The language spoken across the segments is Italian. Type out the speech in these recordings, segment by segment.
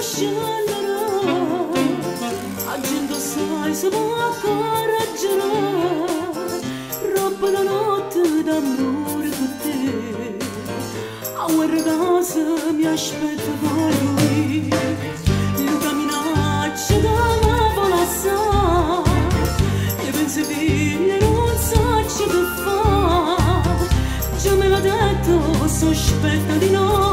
scendere agendo sai se va a roba la notte d'amore con te a un ragazzo mi aspetta lui Luca minaccia da me volassa e pensi che non so ce che fa già me l'ha detto sospetta di noi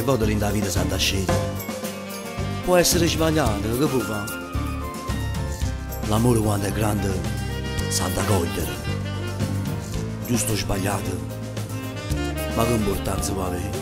e poi in Davide santa scesa. Può essere sbagliato, che può fare? L'amore quando è grande sa da cogliere, giusto o sbagliato, ma che importanza può avere?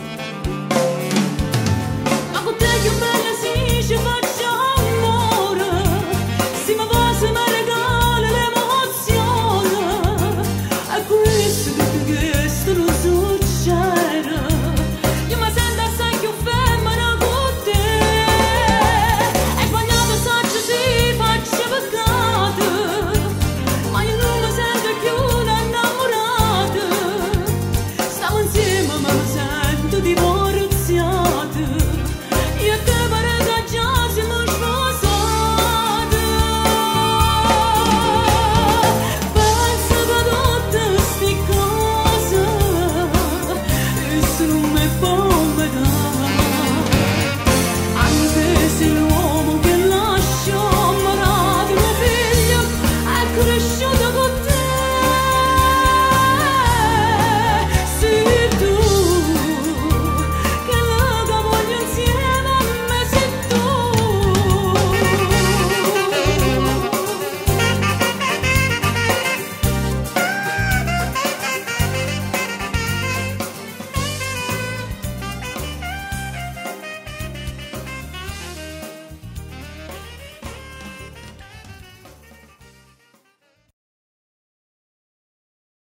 shoot the da